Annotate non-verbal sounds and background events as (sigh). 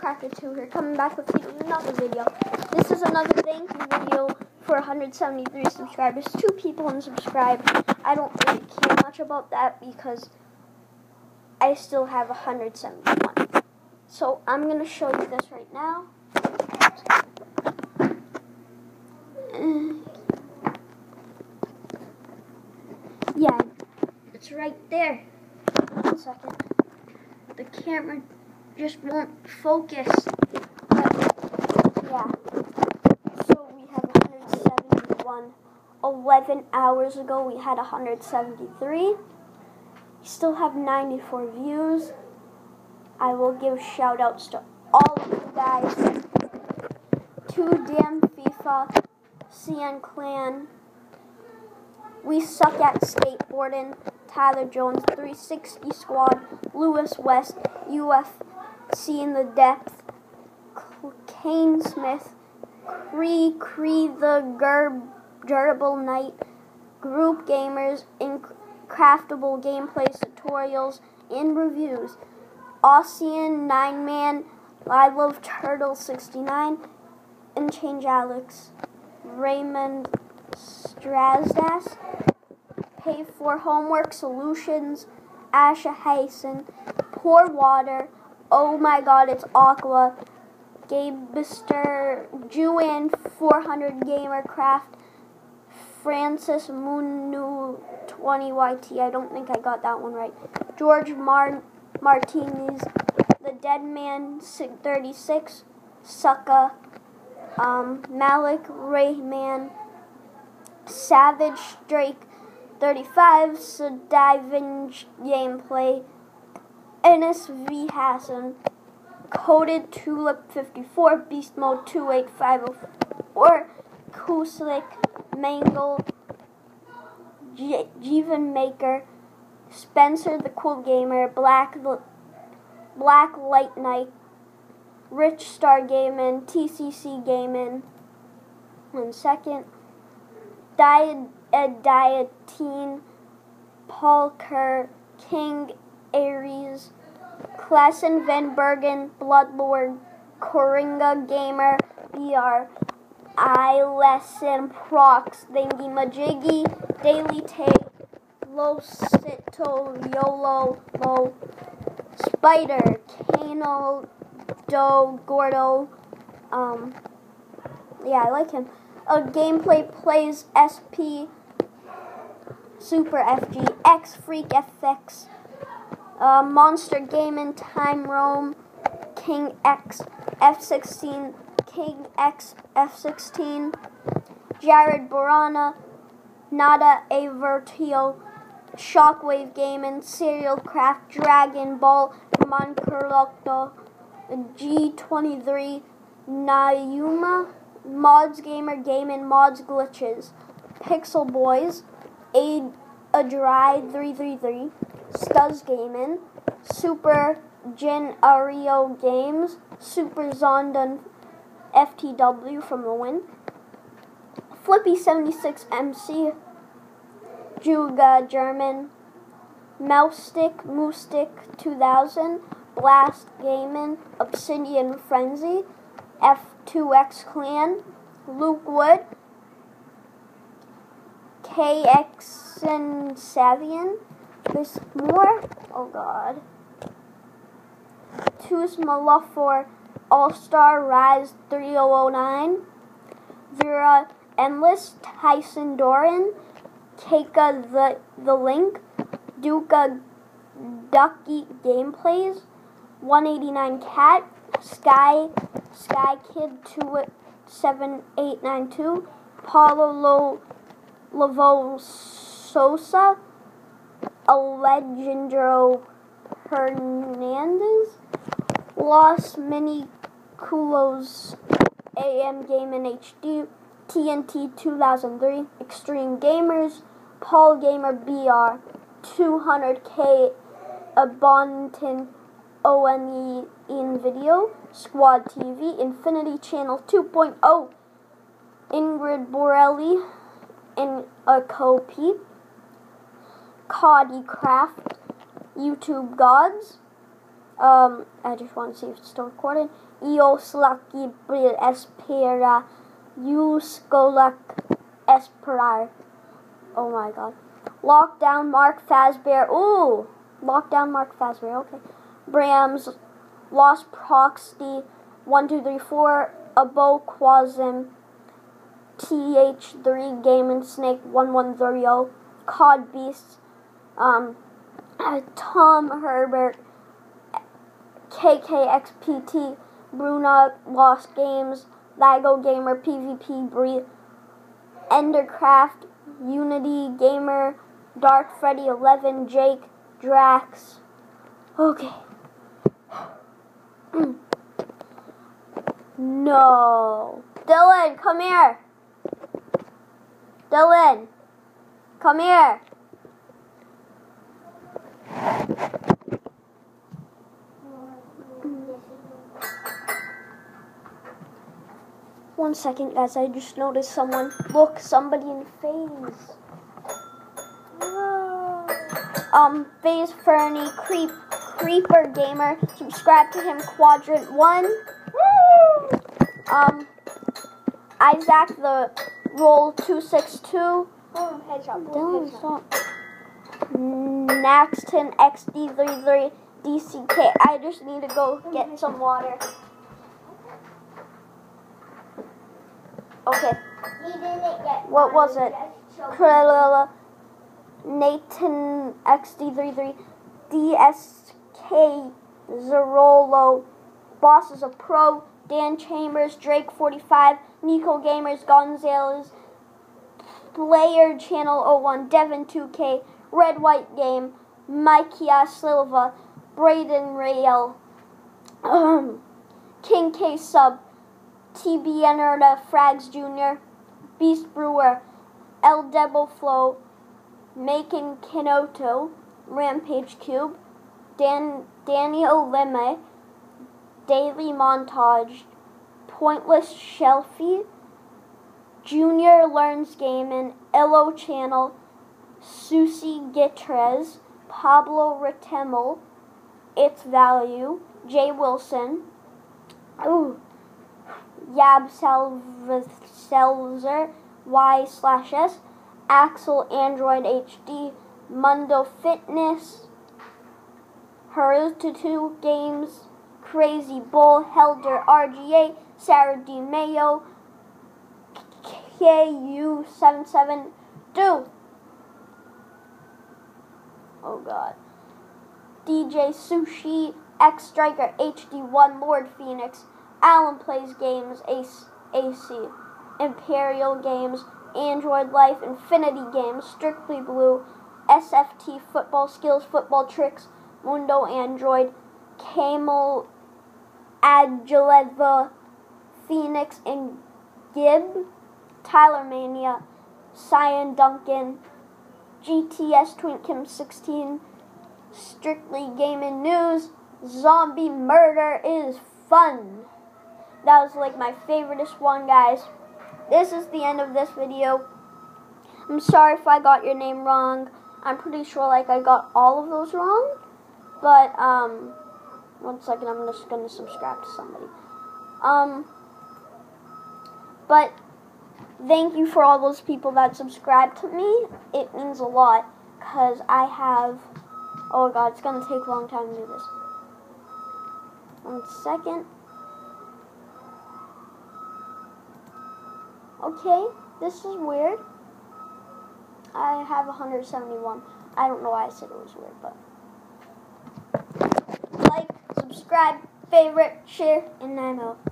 Cracker 2 here, coming back with another video. This is another thank you video for 173 subscribers. Two people unsubscribed. I don't really care much about that because I still have 171. So I'm going to show you this right now. Yeah, it's right there. One second. The camera just won't focus. But, yeah. So we have 171. 11 hours ago we had 173. We still have 94 views. I will give shout outs to all of you guys. Two damn FIFA, CN Clan. We suck at skateboarding. Tyler Jones, 360 Squad, Lewis West, UFC in the Depth, Kane Smith, Cree Cree the Gerb, Durable Knight, Group Gamers, Craftable Gameplay Tutorials, and Reviews, Ossian 9 Man, I Love Turtle 69, and Change Alex, Raymond Strasdas, Pay for Homework Solutions, Asha Hasten, Pour Water, Oh My God, It's Aqua, Gabister, Juan 400 Gamercraft, Francis Moonu 20YT, I don't think I got that one right, George Mar Martinez, The Dead Man 36, Sucka, um, Malik Rayman, Savage Drake 35, Sediving Gameplay, Ennis V. Hassan, Coded Tulip 54, Beast Mode 28504, Kuslik, Mangle, Jeevan Maker, Spencer the Cool Gamer, Black Black Light Knight, Rich Star Gaming, TCC Gaming, One second. second, Diet Ed Dietine, Paul Kerr, King Aries, Klassen Van Bergen, Bloodlord, Coringa Gamer, BR, I Lesson Prox, Thingy Majiggy, Daily Tape, Losito, Yolo, Lo, Spider, Kano, Do, Gordo, um, yeah, I like him. A gameplay plays SP Super FG, X Freak FX, uh, Monster Gaming, Time Roam, King X F16, King X F16, Jared Borana, Nada Avertio, Shockwave Gaming, Serial Craft, Dragon Ball, Mancarlocto, G23, Nayuma, Mods Gamer Gaming, Mods Glitches, Pixel Boys, a, a Dry 333, Stuz Gaming, Super Jin Ario Games, Super Zondan FTW from the win, Flippy 76 MC, Juga German, Mouse Stick, Moose Stick 2000, Blast Gaming, Obsidian Frenzy, F2X Clan, Luke Wood, KX and Savian. There's more. Oh god. Tuz Malafor All Star Rise 3009. Vera Endless Tyson Doran. Keika the the Link. Duca Ducky Gameplays. 189 Cat. Sky Sky Kid 27892. Paulo Lo Lavo Sosa, Alejandro Hernandez, lost Mini Culos AM Game in HD, TNT 2003, Extreme Gamers, Paul Gamer BR, 200K Abonton ONE in video, Squad TV, Infinity Channel 2.0, Ingrid Borelli, in a copy. Coddy Craft, YouTube Gods, Um, I just want to see if it's still recording. Eos lucky bril espera. Euskolak esperar. Oh my god. Lockdown Mark Fazbear. Ooh! Lockdown Mark Fazbear. Okay. Brams. Lost Proxy. 1234. Abo Quasim. TH3 Game and Snake 1130. Cod Beasts. Um, Tom Herbert. KKXPT. Bruna Lost Games. Lago Gamer. PvP Breathe. Endercraft. Unity Gamer. Dark Freddy 11. Jake. Drax. Okay. (clears throat) no. Dylan, come here. Dylan, come here. One second, guys. I just noticed someone. Look, somebody in phase. Um, phase Fernie, Creep, Creeper Gamer. Subscribe to him, Quadrant 1. Um, Isaac the Roll 262. Boom, headshot, boom, headshot. Naxton XD33 DCK. I just need to go get some water. Okay. He didn't get What was it? just Nathan XD33, DSK Zerolo, Bosses of Pro, Dan Chambers, Drake45, Nico Gamers, Gonzalez, Player Channel 01, Devin2K, Red White Game, Maikia Silva, Braden Rael, um, King K Sub, TBN Erda, Frags Jr., Beast Brewer, El Debo Flow, Making Kinoto, Rampage Cube, Dan Daniel Lemme, Daily Montage, Pointless Shelfie, Junior Learns Game, Gaming, Illo Channel, Susie Gitres, Pablo Retemel, Its Value, Jay Wilson, ooh, Yab Selzer, Y slash S, Axel Android HD, Mundo Fitness, Harututu Games, Crazy Bull, Helder RGA, Sarah D. Mayo, KU77, do. Oh god. DJ Sushi, X Striker HD1, Lord Phoenix, Alan Plays Games, Ace, AC, Imperial Games, Android Life, Infinity Games, Strictly Blue, SFT Football Skills, Football Tricks, Mundo Android, Camel, Agileva, Phoenix, and Gib, Tyler Mania, Cyan Duncan, GTS Twinkim 16, Strictly Gaming News, Zombie Murder is fun. That was like my favoriteest one, guys. This is the end of this video. I'm sorry if I got your name wrong. I'm pretty sure like I got all of those wrong. But um one second, I'm just gonna subscribe to somebody. Um but thank you for all those people that subscribe to me. It means a lot because I have. Oh god, it's gonna take a long time to do this. One second. Okay, this is weird. I have 171. I don't know why I said it was weird, but like, subscribe, favorite, share, and I'm out.